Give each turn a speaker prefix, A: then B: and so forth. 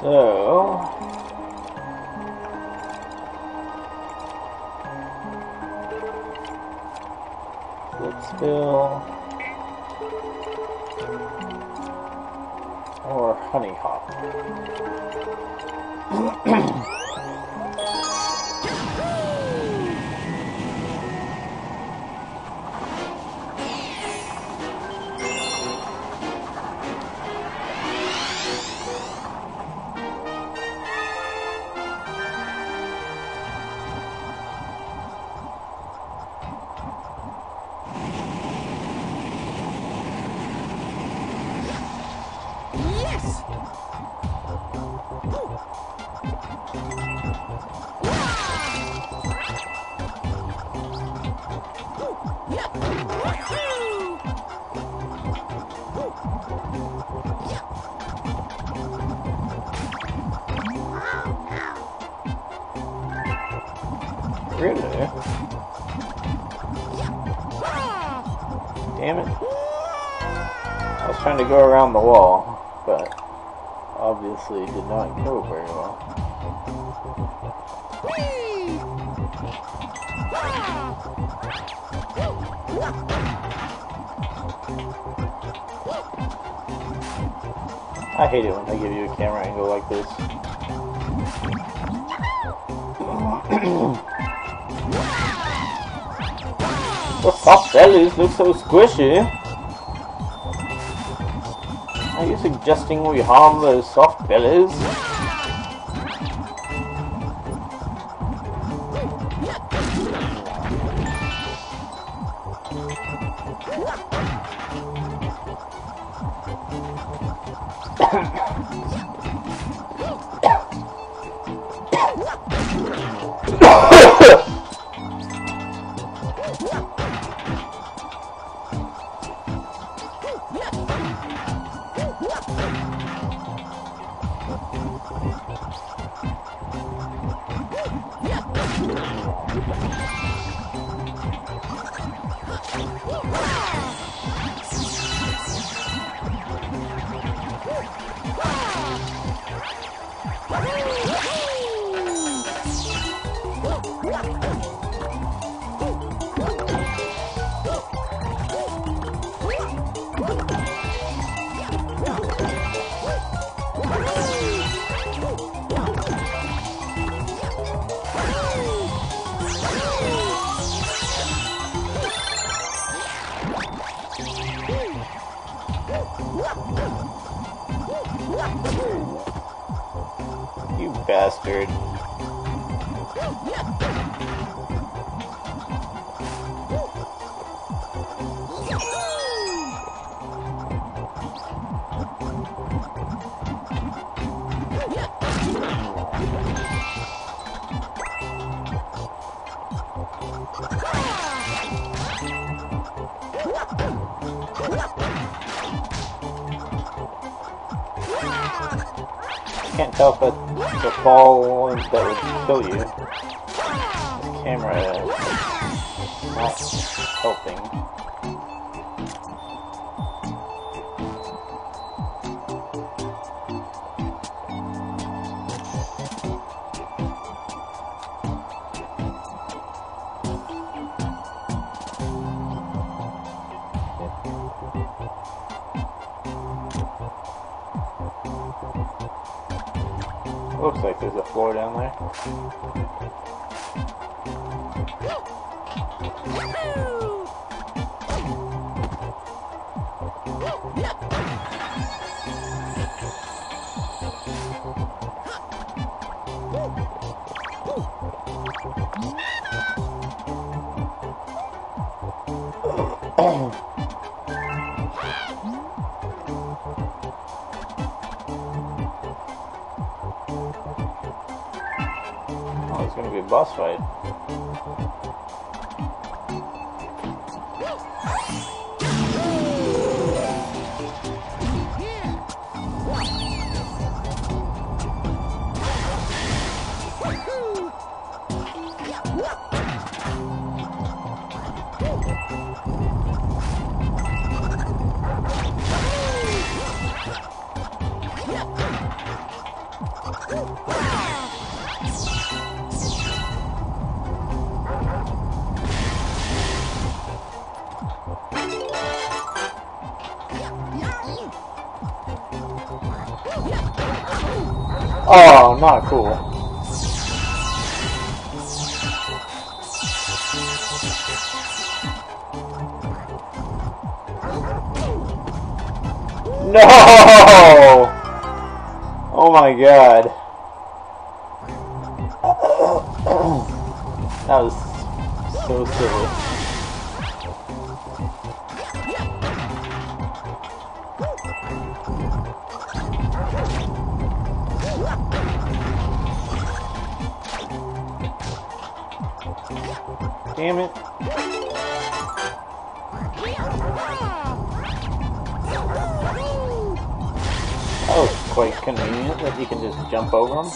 A: So... let's Flipsville... Or Honeyhop. go around the wall, but obviously did not go very well. I hate it when they give you a camera angle like this. The soft bellies look so squishy. Are you suggesting we harm those soft bellies? You bastard. Ah! Can't tell if it's the fall ones that would kill you. This camera is not helping. Looks like there's a floor down there. It's gonna be a boss fight. Woo! Oh, not cool. No! Oh my god. that was so silly. Damn it. Was quite convenient that you can just jump over them.